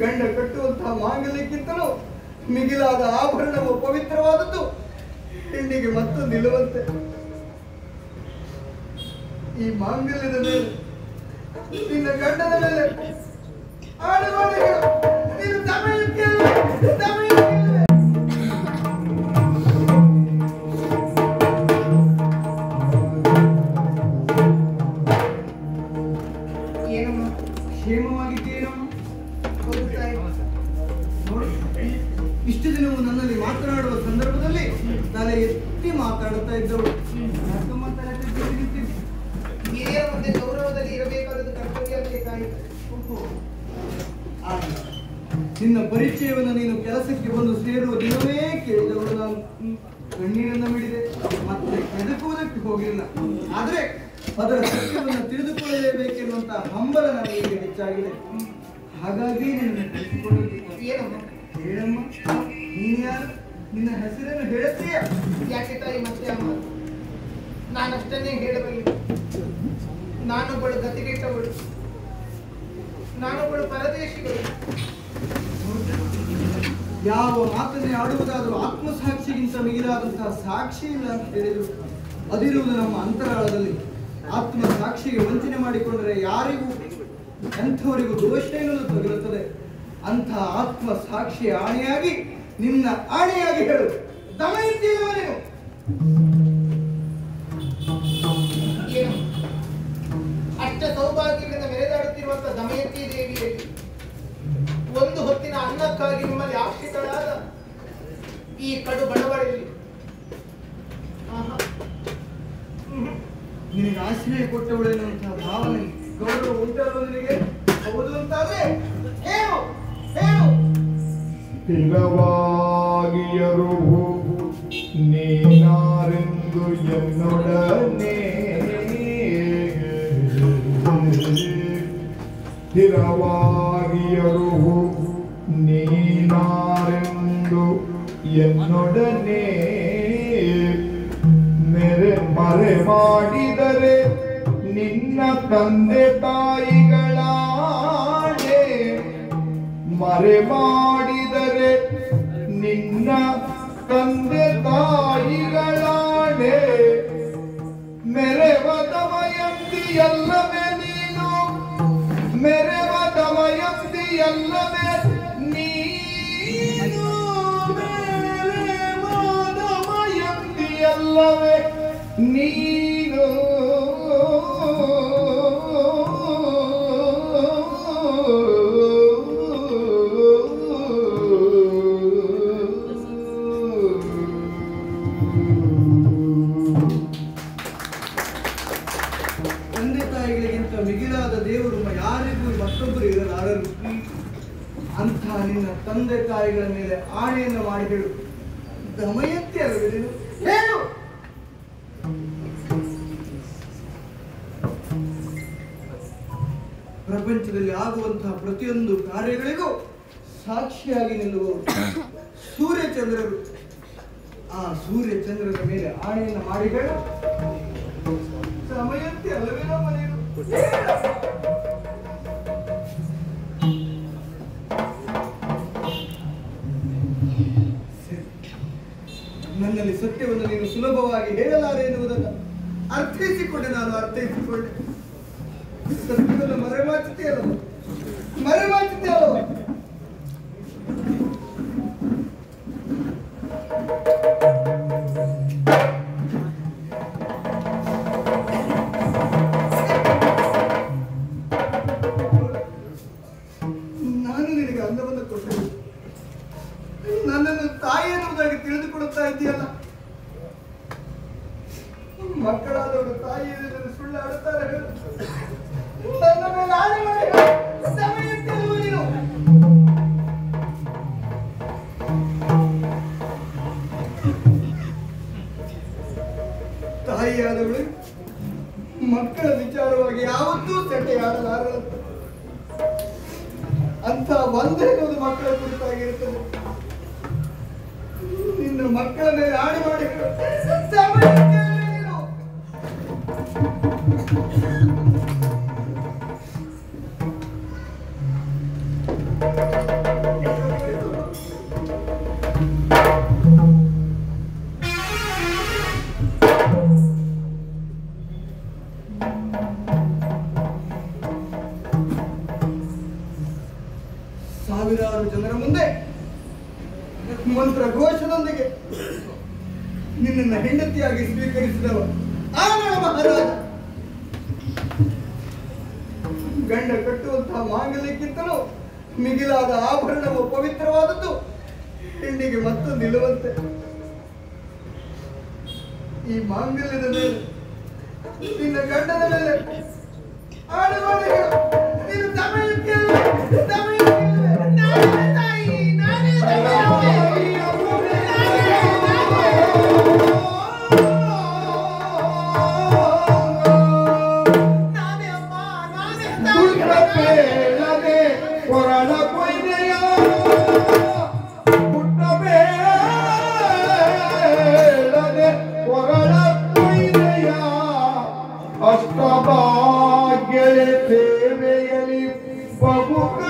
ಗಂಡ ಕಟ್ಟುವಂತಹ ಮಾಂಗಲ್ಯಕ್ಕಿಂತಲೂ ಮಿಗಿಲಾದ ಆಭರಣವು ಪವಿತ್ರವಾದದ್ದು ಹೆಣ್ಣಿಗೆ ಮತ್ತೊಂದು ನಿಲ್ಲುವಂತೆ ಈ ಮಾಂಗಲ್ಯದ ಮೇಲೆ, ನಿನ್ನ ಗಂಡದ ಮೇಲೆ ಆಡು ಹೇಳು. ನೀನು ದಮಯಂತಿ ಅಲ್ವೇ? ಎತ್ತಿ ಮಾತಾಡ್ತಾ ಇದ್ದವು? ಹಿರಿಯರ ಮುಂದೆ ಗೌರವದಲ್ಲಿ ಇರಬೇಕಾದ ಕರ್ತವ್ಯ ನಿನ್ನ ಪರಿಚಯವನ್ನು ನೀನು ಕೆಲಸಕ್ಕೆ ಬಂದು ಸೇರುವ ದಿನವೇ ಕೇಳಿದವರು ನಾನು. ಕಣ್ಣೀರನ್ನ ಮಿಡಿದೆ. ಮತ್ತೆ ಕೆದಕುವುದಕ್ಕೆ ಹೋಗಿಲ್ಲ. ಆದ್ರೆ ಅದರ ಸತ್ಯವನ್ನು ತಿಳಿದುಕೊಳ್ಳಲೇಬೇಕೆನ್ನುವಂತಹ ಹಂಬಲ ನನಗೆ ಹೆಚ್ಚಾಗಿದೆ. ಹಾಗಾಗಿ ನಿನ್ನ ಏನಮ್ಮ? ಹೇಳಮ್ಮ. ನೀನು ಯಾರು? ನಿನ್ನ ಹೆಸರೇನು ಹೇಳುತ್ತೀಯ? ಯಾಕೆ ತಾಯಿ ಮತ್ತೆ ಅಮ್ಮ? ನಾನಷ್ಟನ್ನೇ ಹೇಳಬಲ್ಲೆ. ನಾನೊಬ್ಬಳು ಗತಿಗೆಟ್ಟವಳು. ನಾನೊಬ್ಬಳು ಪರದೇಶಿಗಳು. ಯಾವ ಮಾತನ್ನೇ ಆಡುವುದಾದರೂ ಆತ್ಮಸಾಕ್ಷಿಗಿಂತ ಮಿಗಿಲಾದಂತಹ ಸಾಕ್ಷಿ ಇಲ್ಲ ಅಂತ ಹೇಳಿದ್ರು. ಅದಿರುವುದು ನಮ್ಮ ಅಂತರಾಳದಲ್ಲಿ. ಆತ್ಮ ಸಾಕ್ಷಿಗೆ ವಂಚನೆ ಮಾಡಿಕೊಂಡರೆ ಯಾರಿಗೂ, ಎಂಥವರಿಗೂ ದೋಷ ಎನ್ನುವುದು ತಗುಲುತ್ತದೆ. ಅಂತಹ ಆತ್ಮ ಸಾಕ್ಷಿಯ ಆಣೆಯಾಗಿ ನಿನ್ನ ಆಣೆಯಾಗಿ ಹೇಳು. ದಮ ಅಲ್ವಾ ನೀನು ಏನು? ಅಷ್ಟ ಸೌಭಾಗ್ಯದಿಂದ ಮೆರೆದಾಡುತ್ತಿರುವಂತ ದಮಯಂತಿ ದೇವಿಯಲ್ಲಿ ಒಂದು ಹೊತ್ತಿನ ಅನ್ನಕ್ಕಾಗಿ ನಿಮ್ಮಲ್ಲಿ ಆಶ್ರಿತಳಾದ ಈ ಕಡು ಬಡವಳಲ್ಲಿ. ನಿನಗೆ ಆಶ್ರಯ ಕೊಟ್ಟವಳು ಎನ್ನುವಂತಹ ಭಾವನೆ ಗೌರವ ಉಂಟಲ್ವ ನಿನಗೆ? ಹೌದು ಅಂತಾದ್ರೆ ಸ್ಥಿರವಾಗಿಯರು ನೀನಾರೆಂದು ಎನ್ನೊಡನೆ. ಸ್ಥಿರವಾಗಿಯರು ನೀನಾರೆಂದು ಎನ್ನೊಡನೆ. ಮೇರೆ ಮರೆ ಮಾಡಿದರೆ ನಿನ್ನ ತಂದೆ ತಾಯಿಗಳಾಣೆ ಮರೆ ಮಾಡಿದರೆ ನಿನ್ನ ತಂದೆ ತಾಯಿಗಳಾಣೆ. ಮೆರೆವ ದಮಯಂತಿಯಲ್ಲವೇ ನೀನು? ಮೆರೆವ ದಮಯಂತಿಯಲ್ಲವೇ ನೀನು? ಮೆರೆವ ದಮಯಂತಿಯಲ್ಲವೇ ನೀನು? ತಂದೆ ತಂದೆ ತಾಯಿಗಳ ಮೇಲೆ ಆಣೆಯನ್ನು ಮಾಡಿ ಹೇಳು. ದಮಯಂತಿ ಅಲ್ಲವೇ ಹೇಳು. ಪ್ರಪಂಚದಲ್ಲಿ ಆಗುವಂತಹ ಪ್ರತಿಯೊಂದು ಕಾರ್ಯಗಳಿಗೂ ಸಾಕ್ಷಿಯಾಗಿ ನಿಲ್ಲುವ ಸೂರ್ಯಚಂದ್ರರು. ಆ ಸೂರ್ಯಚಂದ್ರರ ಮೇಲೆ ಆಣೆಯನ್ನು ಮಾಡಿ ಹೇಳು. ಸಮಯಕ್ಕೆ ಅಲ್ಲವೇ ನನ್ನಲ್ಲಿ ಸತ್ಯವನ್ನು ನೀನು ಸುಲಭವಾಗಿ ಹೇಳಲಾರೆ ಎನ್ನುವುದನ್ನು ಅರ್ಥೈಸಿಕೊಂಡೆ ನಾನು ಅರ್ಥೈಸಿಕೊಂಡೆ. ಮಕ್ಕಳಾದವರು ತಾಯಿ ಸುಳ್ಳು ಆಡುತ್ತಾರೆ ಹೇಳು. ನನ್ನ ಮೇಲೆ ಆಣೆ ಮಾಡಿ ಹೇಳು. ನೀನು ತಾಯಿಯಾದವಳು, ಮಕ್ಕಳ ವಿಚಾರವಾಗಿ ಯಾವತ್ತೂ ಸೆಟೆಯಾಡಲಾರಳಂತೆ ಅಂತ ಒಂದೇ ಒಂದು ಮಕ್ಕಳ ಕುರಿತಾಗಿರುತ್ತದೆ ನಿನ್ನ ಮಕ್ಕಳ ಮೇಲೆ ಆಣೆ ಸಾವಿರಾರು ಜನರ ಮುಂದೆ ಮಂತ್ರ ಘೋಷದೊಂದಿಗೆ ನಿನ್ನ ಹೆಂಡತಿಯಾಗಿ ಸ್ವೀಕರಿಸಿದವ ಮಹಾರಾಜ. ಗಂಡ ಕಟ್ಟುವಂತಹ ಮಾಂಗಲ್ಯಕ್ಕಿಂತಲೂ ಮಿಗಿಲಾದ ಆಭರಣವು ಪವಿತ್ರವಾದದ್ದು. ಹೆಣ್ಣಿಗೆ ಮತ್ತೊಂದು ನಿಲ್ಲುವಂತೆ ಈ ಮಾಂಗಲ್ಯದ ಮೇಲೆ ನಿನ್ನ ಗಂಡನ ಮೇಲೆ ಆಡುವಾಗ ಹೇಳು ನೀನು ದಮಯಂತಿ ಅಲ್ವೇ? ದಮಯಂತಿ ಅಲ್ವೇ? ನಾನೇ ತಾಯಿ, ನಾನೇ ದಮಯಂತಿ. ನಾನೇ ಅಮ್ಮ, ನಾನೇ ತಾಯಿ. Boca.